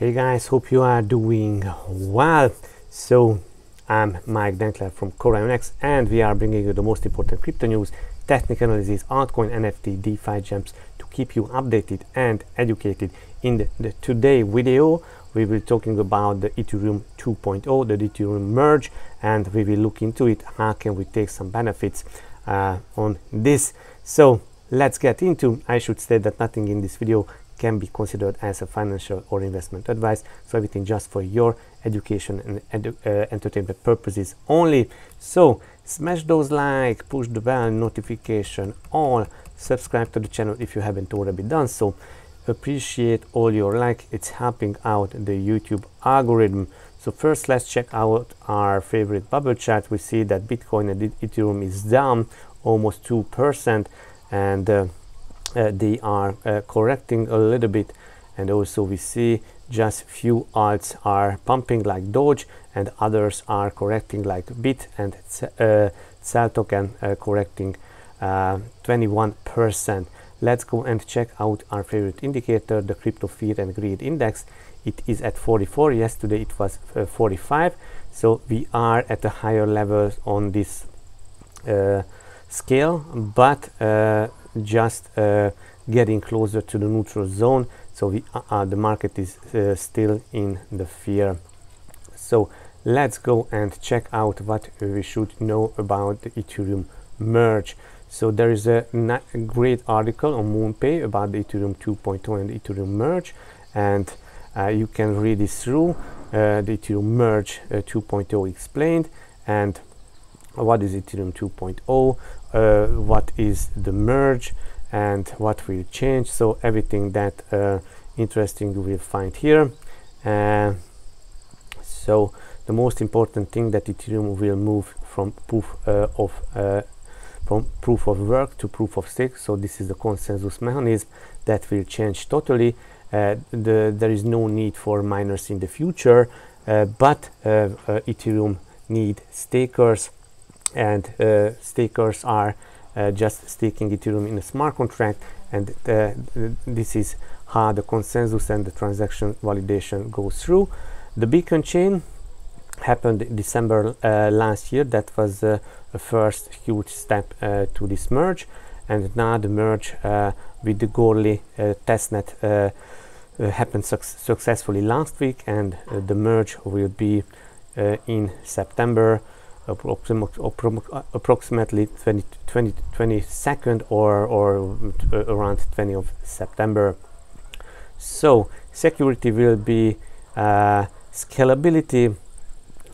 Hey guys, hope you are doing well. So, I'm Mike Denkler from CorionX and we are bringing you the most important crypto news, technical analysis, altcoin, NFT, DeFi gems to keep you updated and educated. In the, the today video, we will be talking about the Ethereum 2.0, the Ethereum merge, and we will look into it. How can we take some benefits uh, on this? So let's get into. I should say that nothing in this video can be considered as a financial or investment advice. So everything just for your education and edu uh, entertainment purposes only. So smash those like, push the bell notification on, subscribe to the channel if you haven't already done so. Appreciate all your like, it's helping out the YouTube algorithm. So first let's check out our favorite bubble chart. We see that Bitcoin and Ethereum is down almost 2% and uh, they are uh, correcting a little bit and also we see just few alts are pumping like Doge and others are correcting like Bit and uh, token uh, correcting 21%. Uh, Let's go and check out our favorite indicator, the Crypto Fear and Greed Index. It is at 44. Yesterday it was uh, 45. So we are at a higher level on this scale, but just uh, getting closer to the neutral zone. So we, uh, uh, the market is uh, still in the fear. So let's go and check out what we should know about the ethereum merge. So there is a, great article on moonpay about the ethereum 2.0 and the ethereum merge. And uh, you can read this through uh, the ethereum merge 2.0 explained. And what is Ethereum 2.0, uh, what is the merge, and what will change. So everything that uh, interesting you will find here. Uh, so the most important thing that Ethereum will move from proof uh, of uh, from proof of work to proof of stake. So this is the consensus mechanism that will change totally. Uh, the, there is no need for miners in the future, but Ethereum need stakers and uh, stakers are uh, just staking Ethereum in a smart contract and uh, this is how the consensus and the transaction validation goes through. The beacon chain happened in December uh, last year. That was uh, the first huge step uh, to this merge and now the merge with the Goerli testnet happened su successfully last week and the merge will be in September approximately 20, 20, 22nd or, or uh, around 20 of September. So security will be uh, scalability,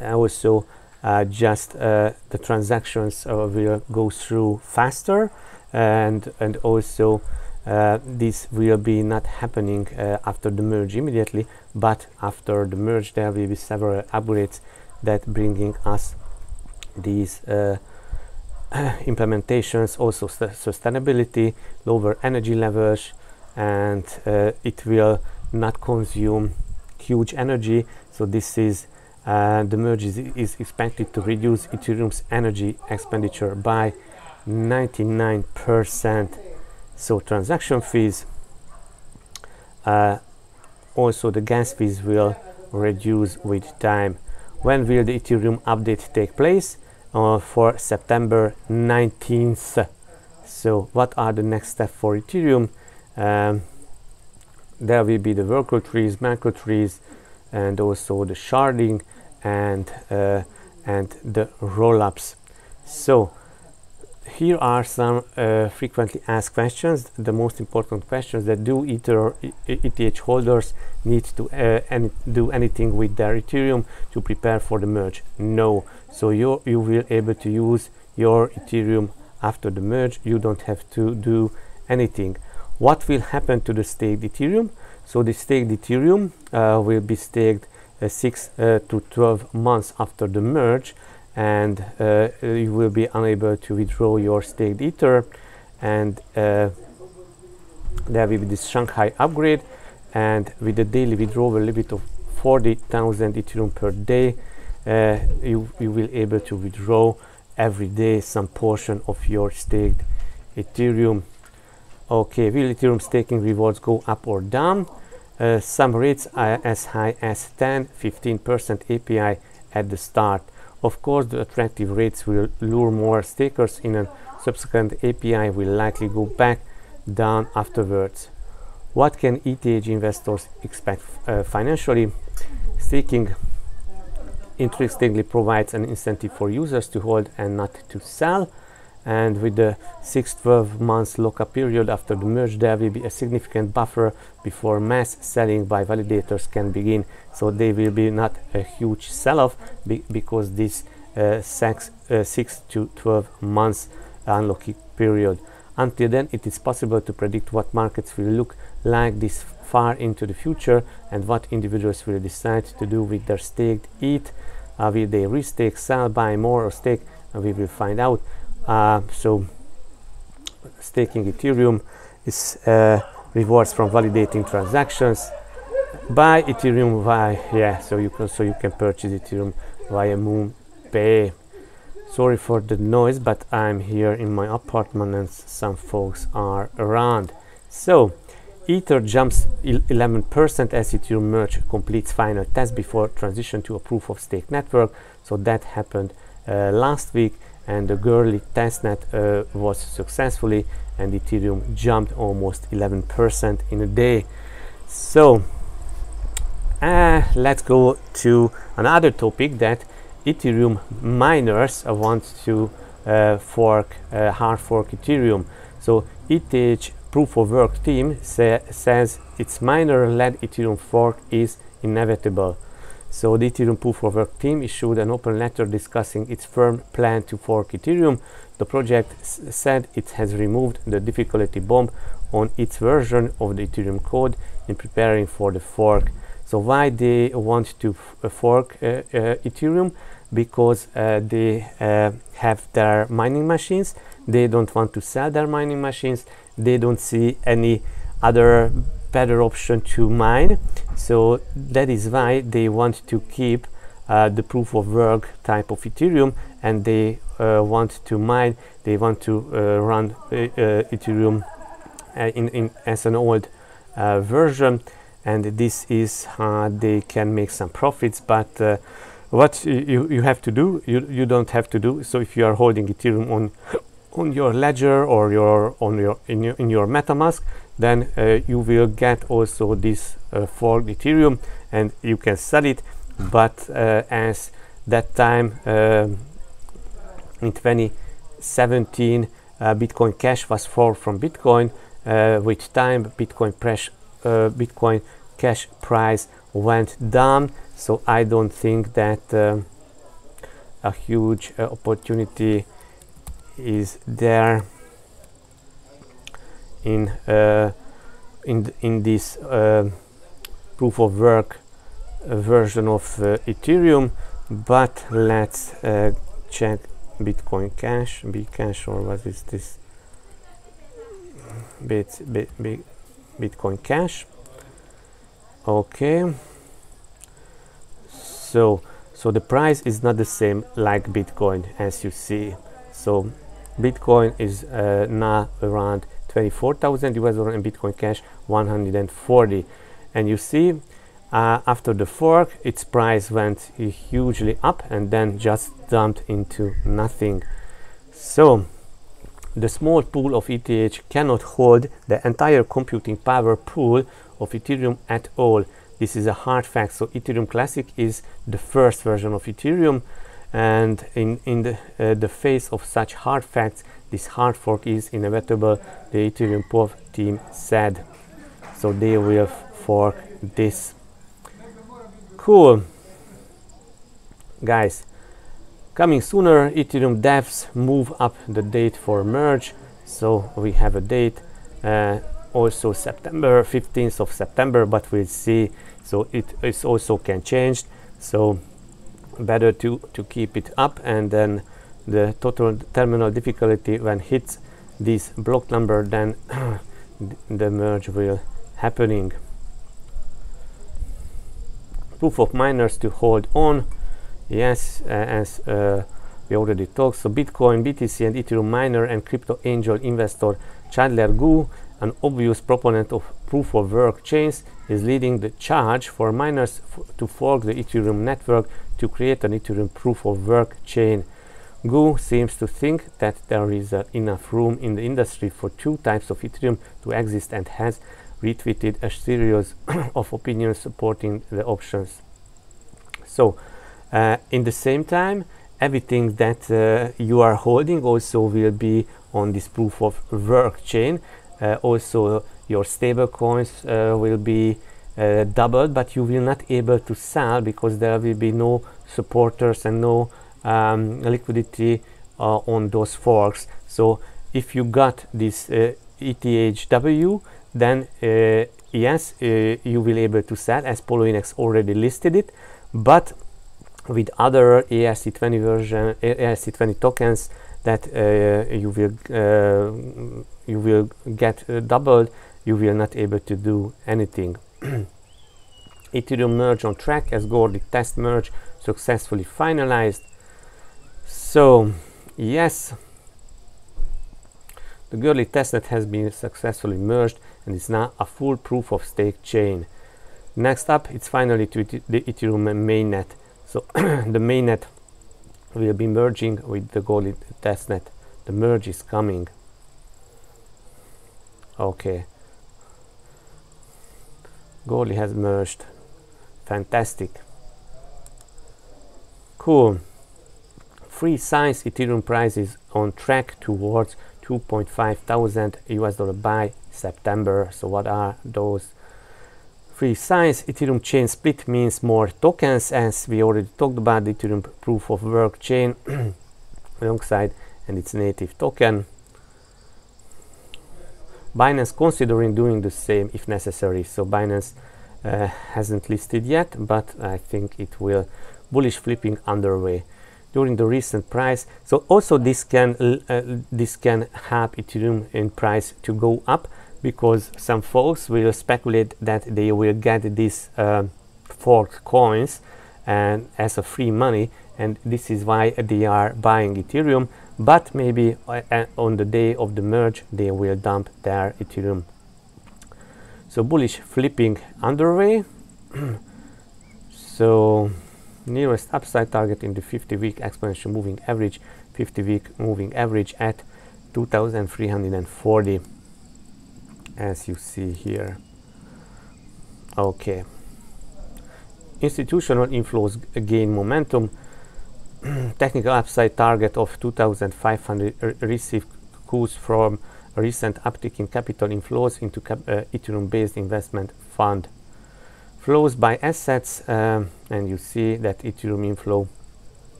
also uh, just uh, the transactions uh, will go through faster and, and also uh, this will be not happening after the merge immediately, but after the merge there will be several upgrades that bringing us these uh, implementations also sustainability lower energy levels and uh, it will not consume huge energy. So this is uh, the merge is, is, expected to reduce ethereum's energy expenditure by 99% so transaction fees uh, also the gas fees will reduce with time. When will the ethereum update take place uh, for September 19th. So what are the next steps for Ethereum? Um, there will be the Verkle trees, Merkle trees, and also the sharding and uh, and the rollups. So here are some uh, frequently asked questions, the most important questions that do Ether ETH holders need to uh, any, do anything with their Ethereum to prepare for the merge? No. So you, you will able to use your Ethereum after the merge. You don't have to do anything. What will happen to the staked Ethereum? So the staked Ethereum uh, will be staked uh, 6 uh, to 12 months after the merge and uh, you will be unable to withdraw your staked ether and uh, there will be this Shanghai upgrade and with the daily withdrawal limit of 40,000 Ethereum per day uh, you, you will able to withdraw every day some portion of your staked Ethereum okay will Ethereum staking rewards go up or down uh, some rates are as high as 10 15% APY at the start. Of course, the attractive rates will lure more stakers in a subsequent APY will likely go back down afterwards. What can ETH investors expect uh, financially? Staking interestingly provides an incentive for users to hold and not to sell. And with the 6 12 months lockup period after the merge there will be a significant buffer before mass selling by validators can begin. So there will be not a huge sell-off be because this uh, six, uh, 6 to 12 months unlocking period. Until then it is possible to predict what markets will look like this far into the future and what individuals will decide to do with their staked ETH uh, will they restake sell buy more or stake we will find out uh, so staking Ethereum is uh, rewards from validating transactions. Buy Ethereum via yeah, so you can so you can purchase Ethereum via MoonPay. Sorry for the noise, but I'm here in my apartment and some folks are around. So Ether jumps 11% as Ethereum merge completes final test before transition to a proof of stake network. So that happened uh, last week and the Goerli testnet uh, was successfully and Ethereum jumped almost 11% in a day. So uh, let's go to another topic that Ethereum miners want to uh, fork, uh, hard fork Ethereum. So ETH proof of work team sa says its miner-led Ethereum fork is inevitable. So the Ethereum proof of work team issued an open letter discussing its firm plan to fork Ethereum. The project said it has removed the difficulty bomb on its version of the Ethereum code in preparing for the fork. So why they want to uh, fork uh, uh, Ethereum? Because uh, they uh, have their mining machines. They don't want to sell their mining machines. They don't see any other better option to mine. So that is why they want to keep uh, the proof of work type of ethereum and they uh, want to mine they want to uh, run uh, uh, ethereum uh, in, in as an old version. And this is how they can make some profits. But what you, you have to do you, you don't have to do. So if you are holding ethereum on on your ledger or your on your in your, in your metamask then uh, you will get also this uh, ethereum and you can sell it. But uh, as that time um, in 2017 uh, bitcoin cash was forked from bitcoin uh, with time bitcoin uh, bitcoin cash price went down. So i don't think that a huge opportunity is there in uh, in in this uh, proof of work uh, version of Ethereum but let's check Bitcoin Cash, Bcash, or what is this? Bit, bit, bit, Bitcoin Cash. Okay. So, so the price is not the same like Bitcoin as you see. So Bitcoin is uh, now around 24,000 US dollar and Bitcoin Cash 140 and you see uh, after the fork its price went hugely up and then just dumped into nothing. So the small pool of ETH cannot hold the entire computing power pool of Ethereum at all. This is a hard fact. So Ethereum Classic is the first version of Ethereum and in, in the, uh, the face of such hard facts this hard fork is inevitable. The ethereum proof team said. So they will fork this. Cool. Guys coming sooner ethereum devs move up the date for merge. So we have a date uh, also september 15th of september but we'll see. So it is also can change. So better to to keep it up and then the total terminal difficulty when hits this block number then the merge will happening. Proof of miners to hold on. Yes uh, as uh, we already talked so bitcoin btc and ethereum miner and crypto angel investor Chandler Guo an obvious proponent of proof of work chains is leading the charge for miners to fork the Ethereum network to create an Ethereum proof of work chain. Guo seems to think that there is uh, enough room in the industry for two types of Ethereum to exist and has retweeted a series of opinions supporting the options. So, uh, in the same time, everything that uh, you are holding also will be on this proof of work chain. Uh, also, your stable coins uh, will be uh, doubled, but you will not able to sell because there will be no supporters and no um, liquidity on those forks. So if you got this ETHW, then yes, you will able to sell as Poloniex already listed it, but with other ERC20 version, ERC20 tokens that uh, you will uh, you will get uh, doubled, you will not able to do anything. Ethereum merge on track as Goerli test merge successfully finalized. So yes, the Goerli testnet has been successfully merged and is now a full proof of stake chain. Next up, it's finally to the Ethereum mainnet. So the mainnet will be merging with the Goerli testnet. The merge is coming. Okay. Goerli has merged. Fantastic. Cool. Free science Ethereum price is on track towards 2.5 thousand US dollar by September. So what are those free signs? Ethereum chain split means more tokens as we already talked about the Ethereum proof of work chain alongside and its native token. Binance considering doing the same if necessary. So Binance uh, hasn't listed yet, but I think it will. Bullish flipping underway during the recent price. So also this can uh, this can help Ethereum in price to go up because some folks will speculate that they will get these uh, forked coins and as a free money and this is why they are buying Ethereum but maybe uh, uh on the day of the merge they will dump their Ethereum. So bullish flipping underway. So nearest upside target in the 50 week exponential moving average 50 week moving average at 2340 as you see here. Okay. Institutional inflows gain momentum. Technical upside target of 2500 received cues from recent uptick in capital inflows into cap uh, Ethereum based investment fund. Flows by assets um, and you see that Ethereum inflow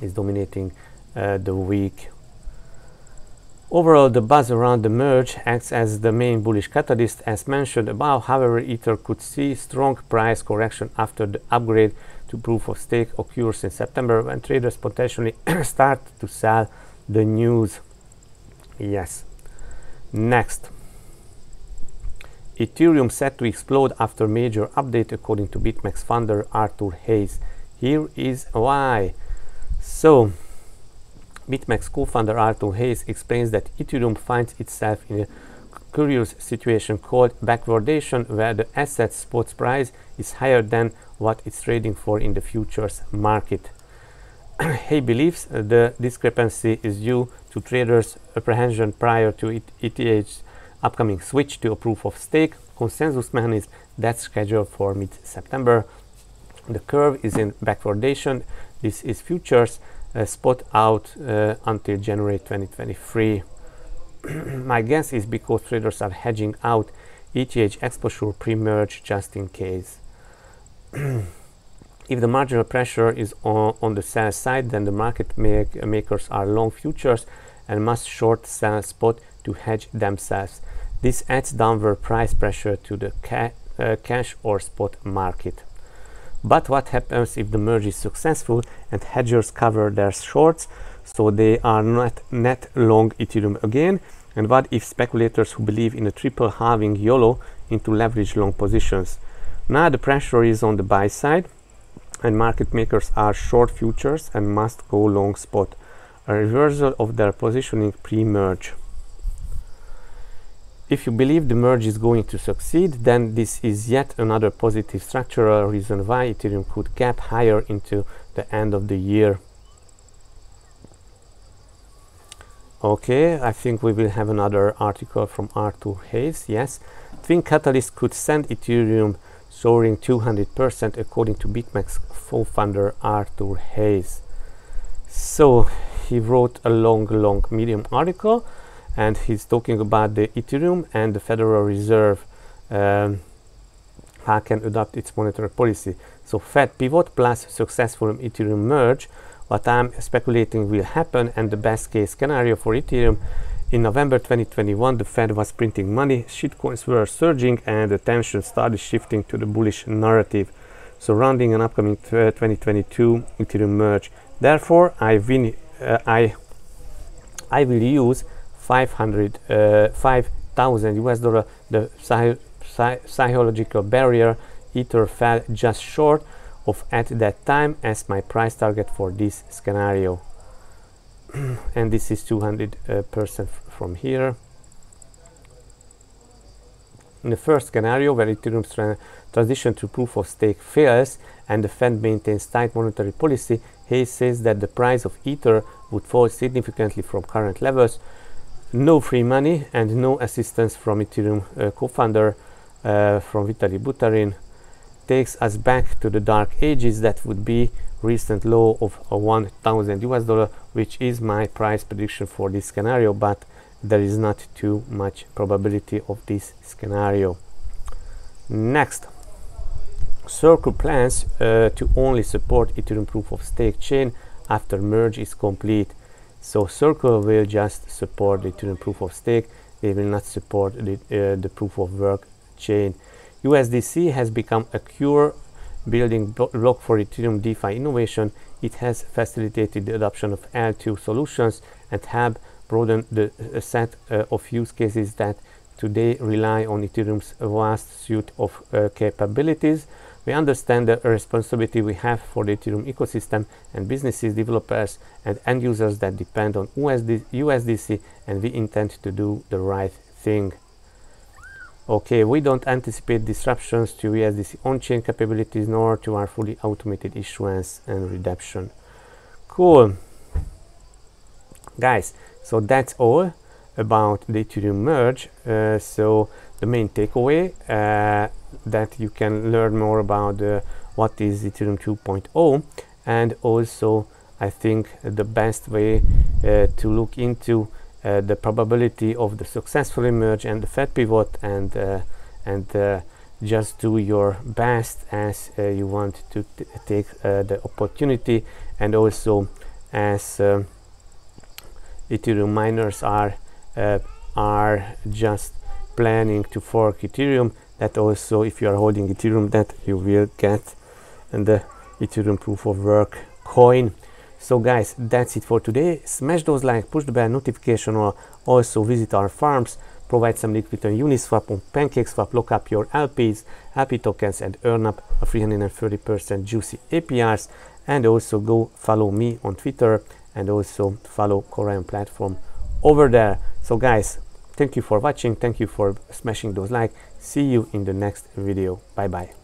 is dominating uh, the week. Overall, the buzz around the merge acts as the main bullish catalyst as mentioned above. However, Ether could see strong price correction after the upgrade to proof of stake occurs in September when traders potentially start to sell the news. Yes. Next. Ethereum set to explode after major update according to BitMEX founder Arthur Hayes. Here is why. So, BitMEX co-founder Arthur Hayes explains that Ethereum finds itself in a curious situation called backwardation where the asset's spot price is higher than what it's trading for in the futures market. he believes the discrepancy is due to traders' apprehension prior to ETH's upcoming switch to a proof of stake consensus mechanism that's scheduled for mid-September. The curve is in backwardation. This is futures uh, spot out uh, until January 2023. My guess is because traders are hedging out ETH exposure pre-merge just in case. if the marginal pressure is on, on the sell side, then the market make, makers are long futures and must short sell spot to hedge themselves. This adds downward price pressure to the ca uh, cash or spot market. But what happens if the merge is successful and hedgers cover their shorts so they are not net long Ethereum again? And what if speculators who believe in a triple halving YOLO into leverage long positions? Now the pressure is on the buy side and market makers are short futures and must go long spot. A reversal of their positioning pre-merge. If you believe the merge is going to succeed, then this is yet another positive structural reason why Ethereum could gap higher into the end of the year. Okay, I think we will have another article from Arthur Hayes. Yes, Twin Catalyst could send Ethereum soaring 200% according to BitMEX co-founder Arthur Hayes. So he wrote a long, long medium article and he's talking about the Ethereum and the Federal Reserve um, how can adopt its monetary policy. So Fed pivot plus successful Ethereum merge, what I'm speculating will happen and the best case scenario for Ethereum in November 2021 the Fed was printing money, shitcoins were surging and attention started shifting to the bullish narrative surrounding an upcoming 2022 Ethereum merge. Therefore, I, win, uh, I, I will use 500 uh, 5000 US dollar the psy psy psychological barrier ether fell just short of at that time as my price target for this scenario. And this is 200 uh, percent from here. In the first scenario where Ethereum's tra transition to proof of stake fails and the Fed maintains tight monetary policy, Hayes says that the price of Ether would fall significantly from current levels no free money and no assistance from Ethereum uh, co-founder uh, from Vitalik Buterin takes us back to the dark ages that would be recent low of uh, 1000 US dollar which is my price prediction for this scenario but there is not too much probability of this scenario. Next Circle plans uh, to only support Ethereum proof of stake chain after merge is complete so Circle will just support the Ethereum proof of stake. They will not support the, uh, the proof of work chain. USDC has become a core building block for Ethereum DeFi innovation. It has facilitated the adoption of L2 solutions and have broadened the uh, set uh, of use cases that today rely on Ethereum's vast suite of uh, capabilities. We understand the responsibility we have for the Ethereum ecosystem and businesses, developers, and end users that depend on USD, USDC, and we intend to do the right thing. Okay, we don't anticipate disruptions to USDC on-chain capabilities nor to our fully automated issuance and redemption. Cool. Guys, so that's all about the Ethereum merge. Uh, so the main takeaway uh, that you can learn more about uh, what is Ethereum 2.0 and also I think the best way uh, to look into uh, the probability of the successful merge and the Fed pivot and uh, and uh, just do your best as you want to take the opportunity. And also as Ethereum miners are are just planning to fork Ethereum that also if you are holding Ethereum that you will get and the Ethereum proof of work coin. So guys that's it for today. Smash those like push the bell notification or also visit our farms provide some liquidity on Uniswap on PancakeSwap lock up your LPs happy tokens and earn up a 330% juicy APRs and also go follow me on Twitter and also follow Corion platform over there. So guys Thank you for watching. Thank you for smashing those like. See you in the next video. Bye bye.